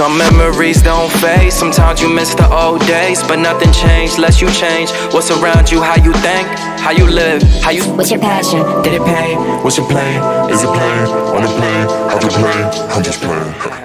Some memories don't fade. Sometimes you miss the old days, but nothing changed less you change. What's around you, how you think, how you live, how you. What's your passion? Did it pay? What's your plan? Is it playing? On the plane? How you play? I'm just playing.